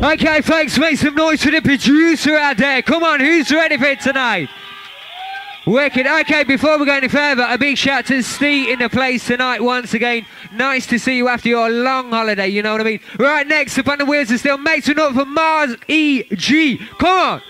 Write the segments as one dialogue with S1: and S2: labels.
S1: Okay, folks, make some noise for the producer out there. Come on, who's ready for it tonight? Wicked. Okay, before we go any further, a big shout to Steve in the place tonight once again. Nice to see you after your long holiday, you know what I mean? Right, next up on the wheels is still make some noise for Mark EG. Come on.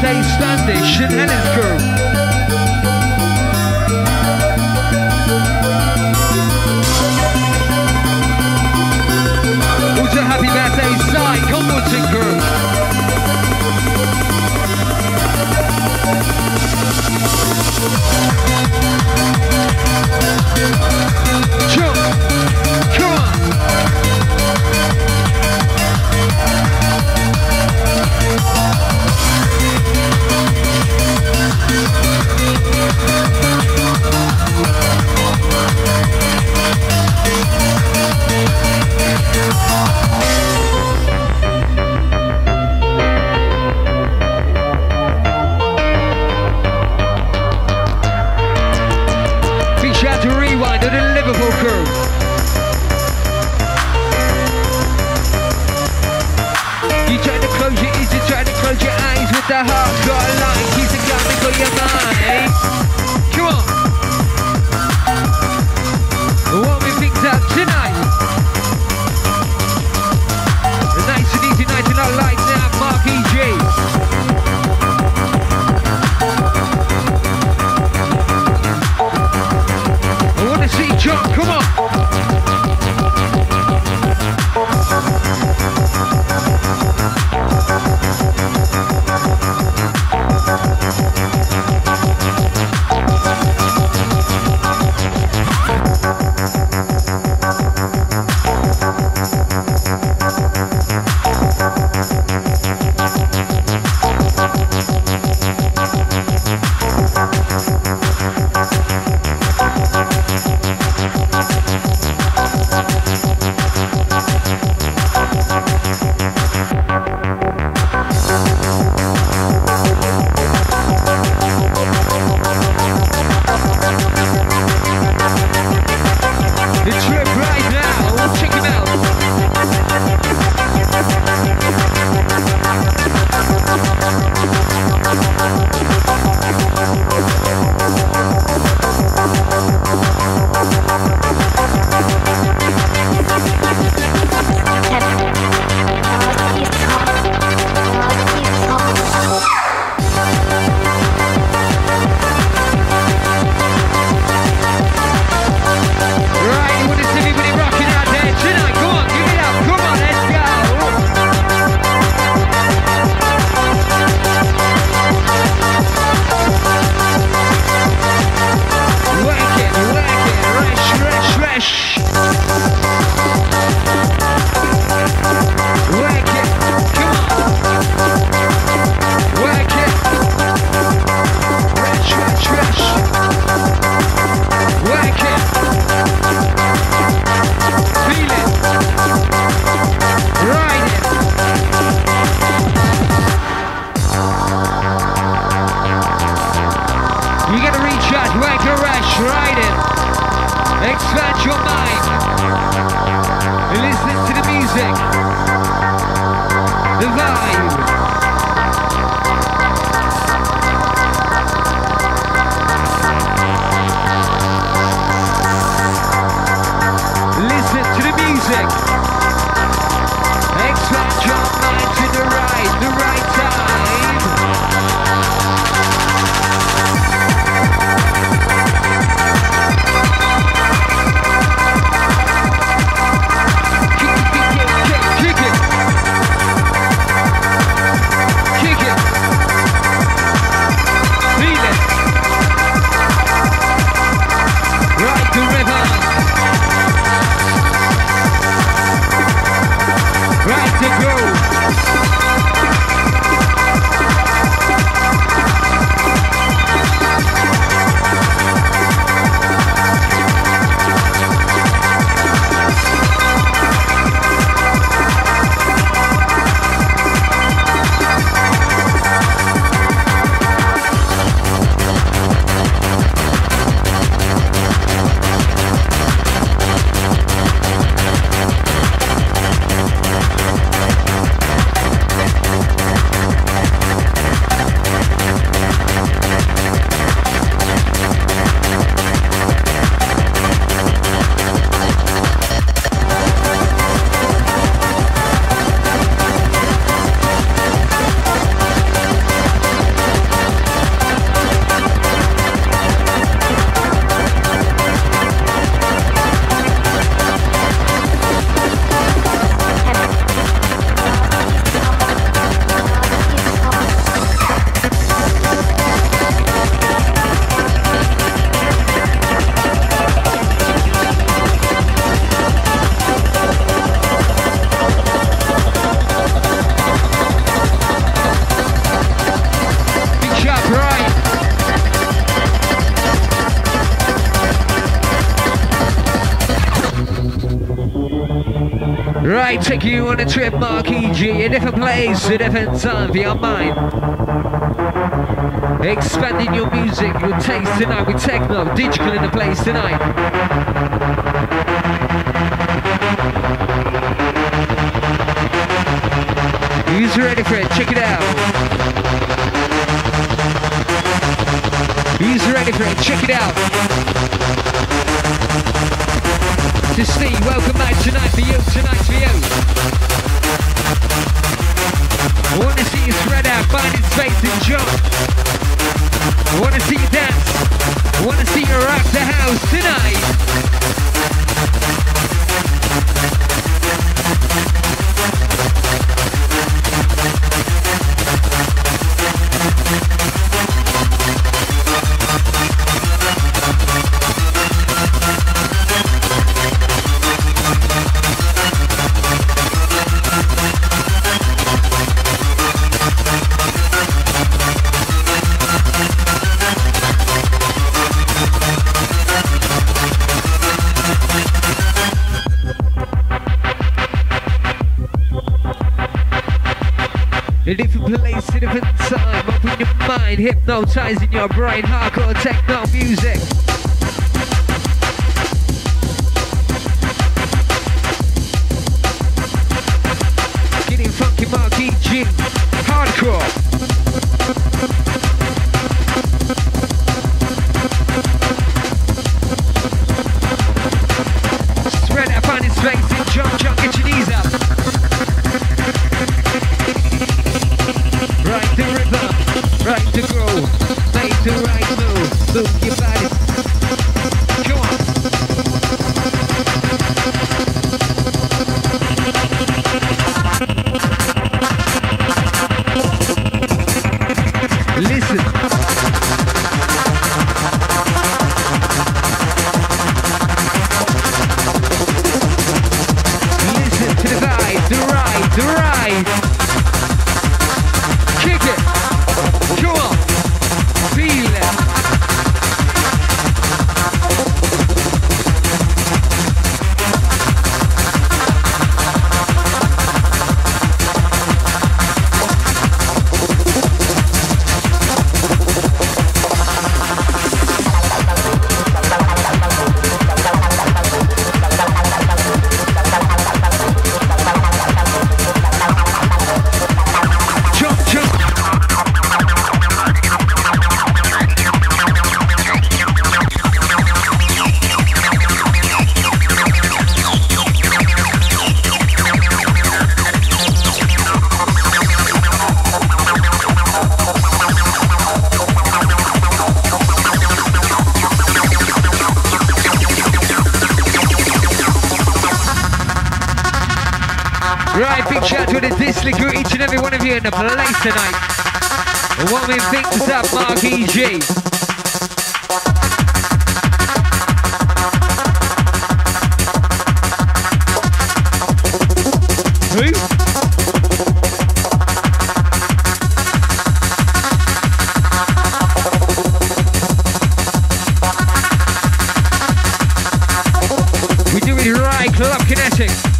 S1: Birthday, Standish and Helen's crew. Also, happy birthday, Cy, Conwardson crew. Taking you on a trip, Mark EG, a different place, a different time for your mind. Expanding your music, your taste tonight with techno, digital in the place tonight. Who's ready for it? Check it out. Who's ready for it? Check it out. To Steve, welcome back tonight for you, tonight for you. I want to see you spread out, finding space and jump. I want to see you dance. I want to see you rock the house tonight. Hypnotizing your brain. Hardcore techno music. Kinetic.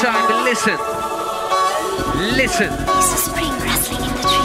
S1: time to listen. Listen.
S2: Spring rustling in the
S1: tree.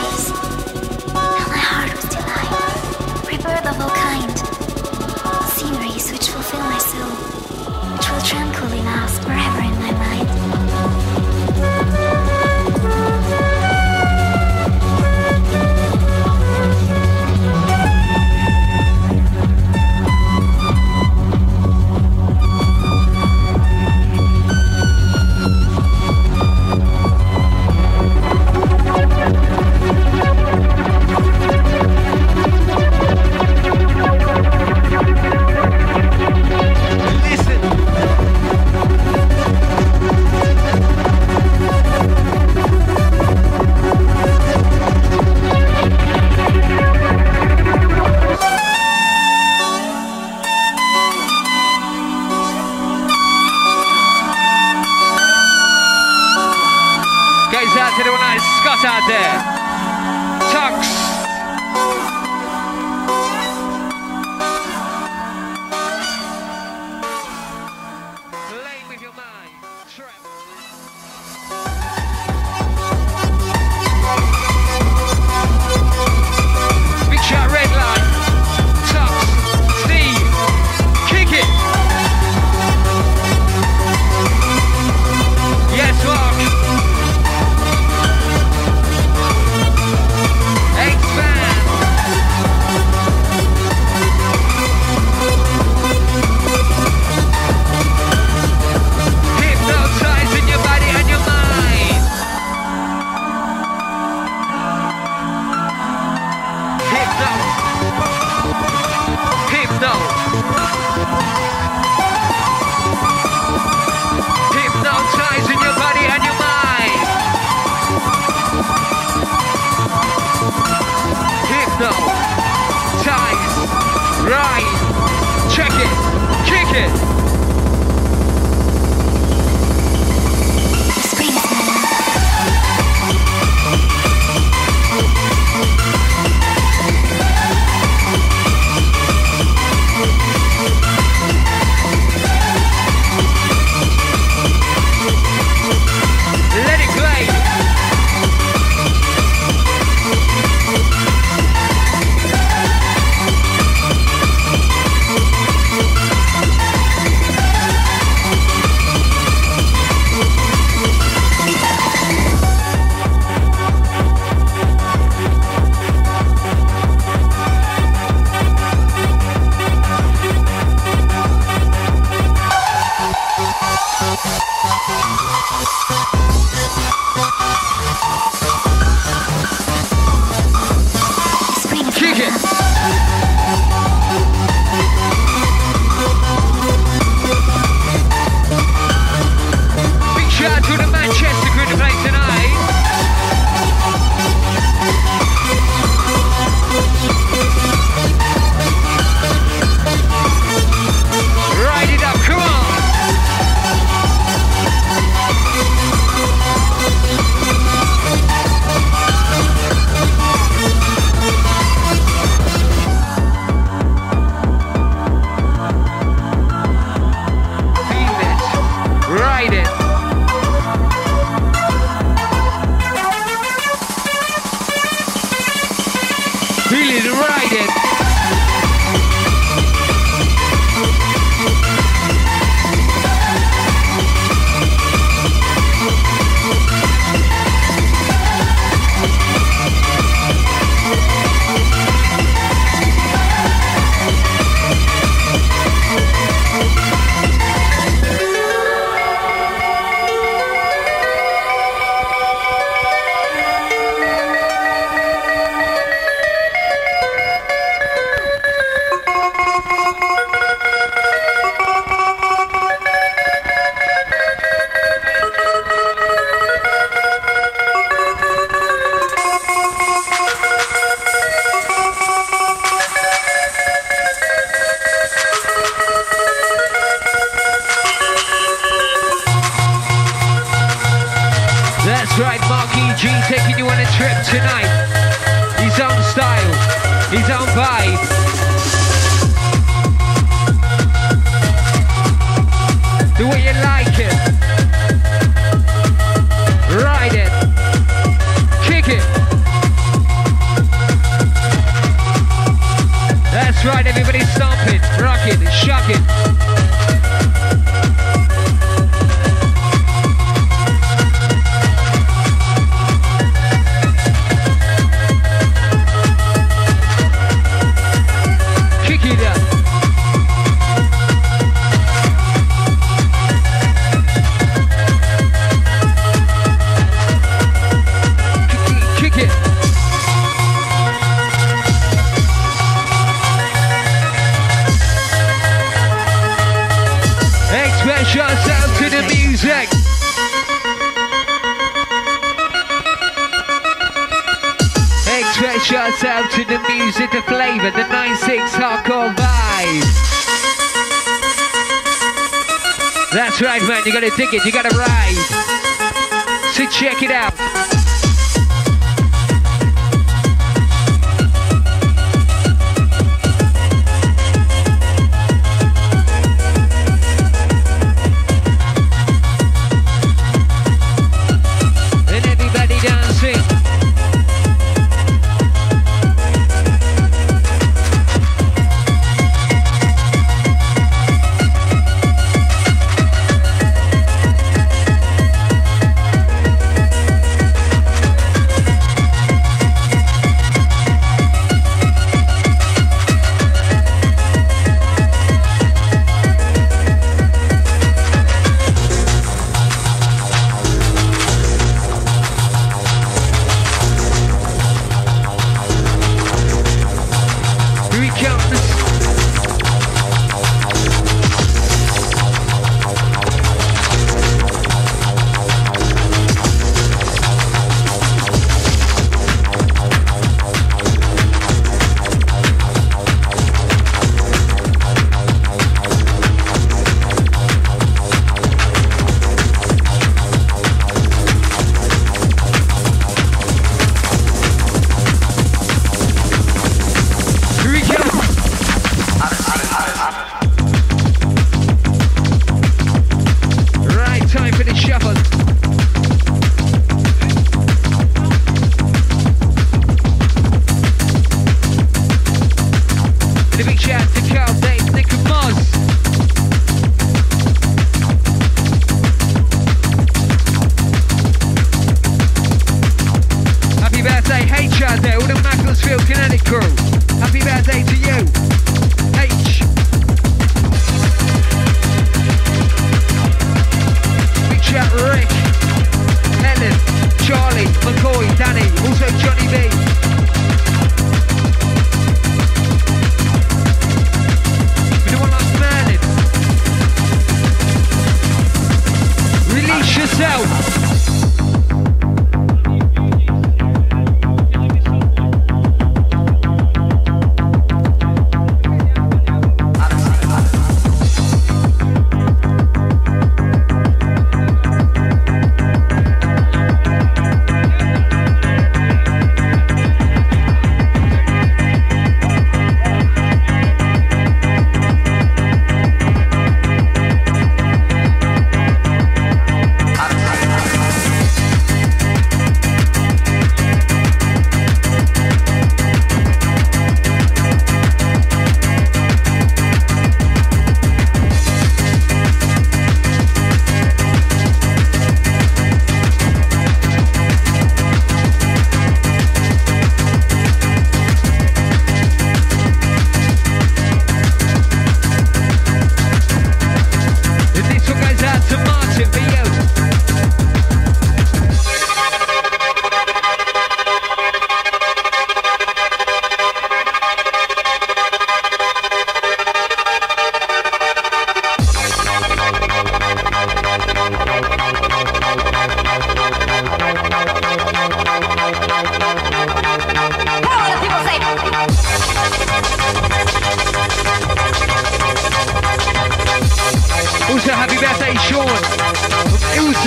S1: the music, the flavour, the 9-6 hardcore vibe. That's right, man. You gotta dig it. You gotta ride. So check it out.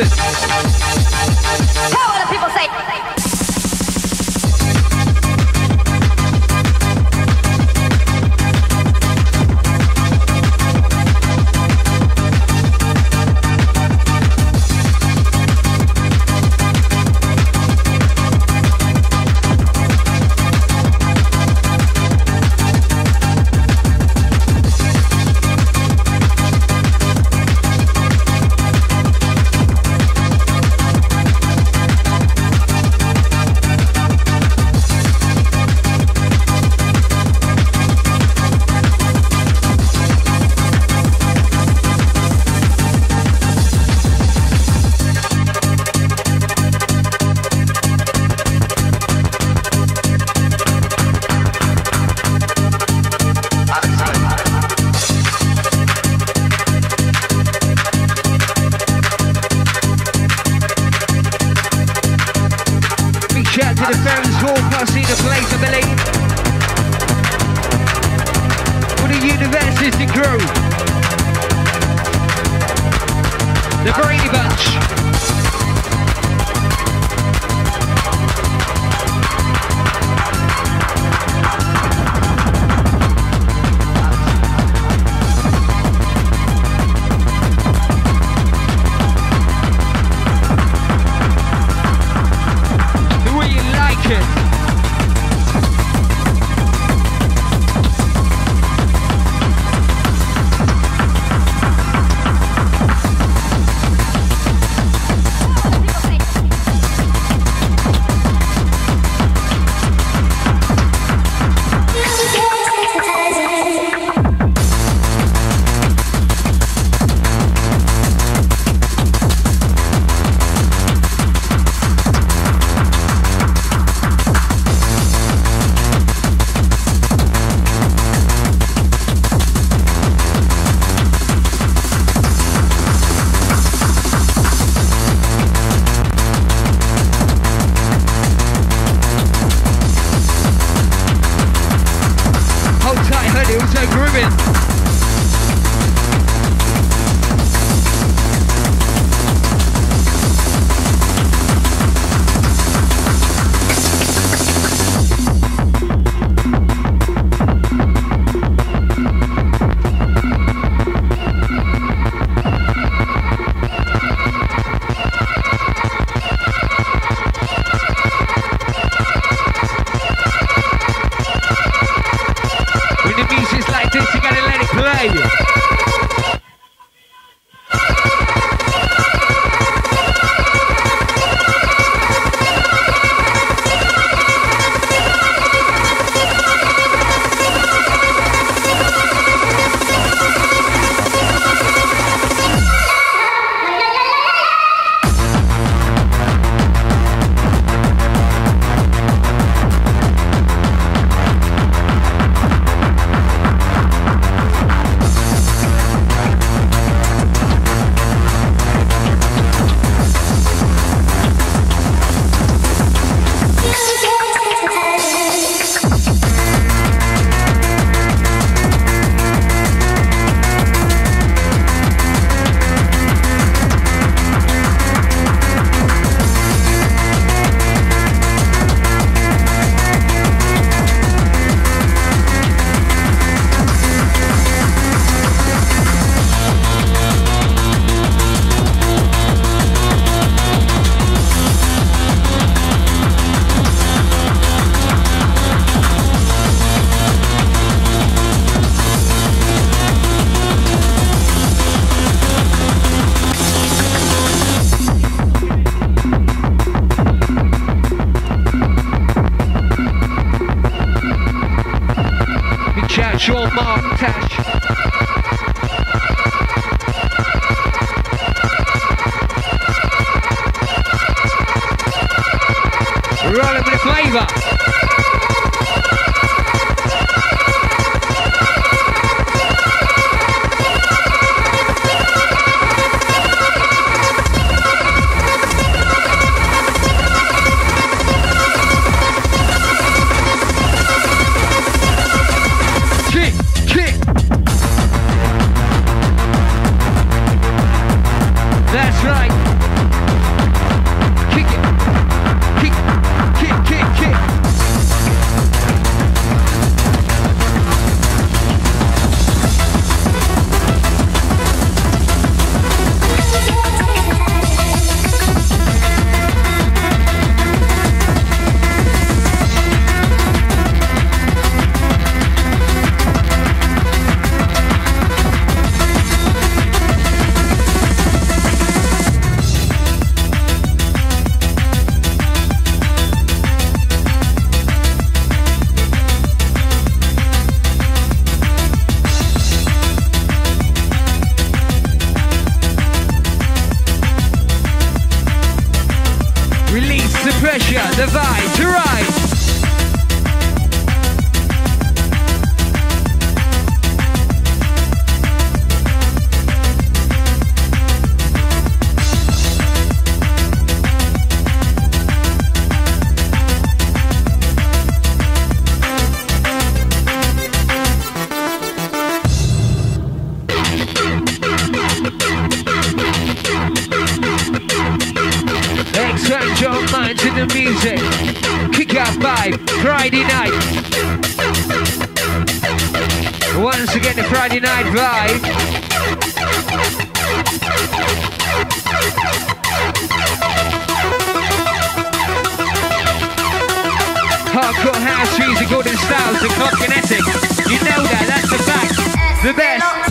S1: From crew. The Brady Bunch. You know that, that's the fact. The best.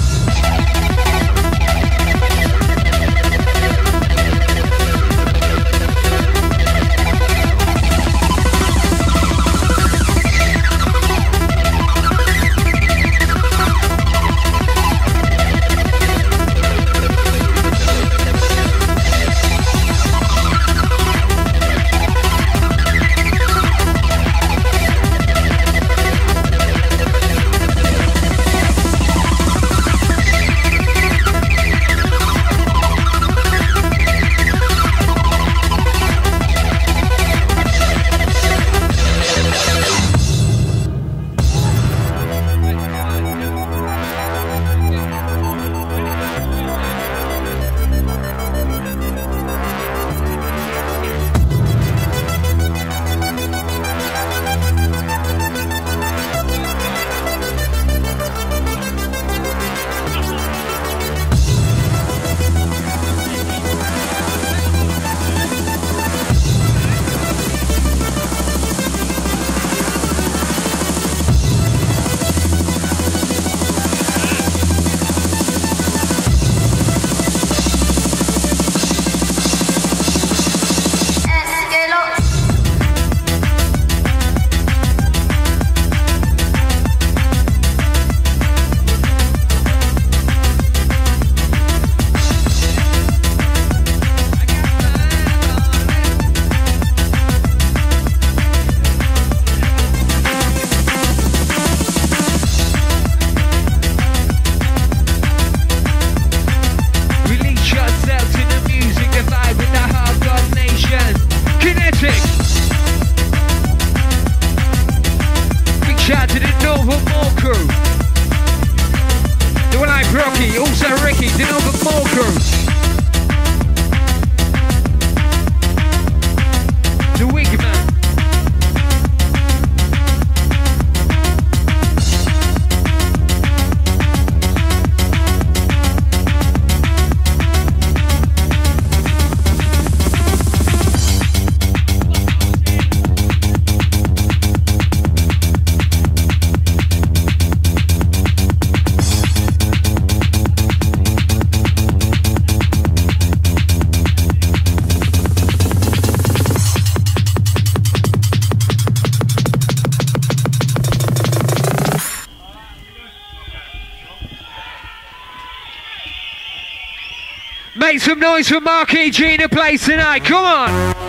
S1: Some noise for Mark E.G. in place tonight. Come on.